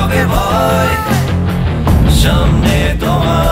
চোখে ভয় সামনে তোমার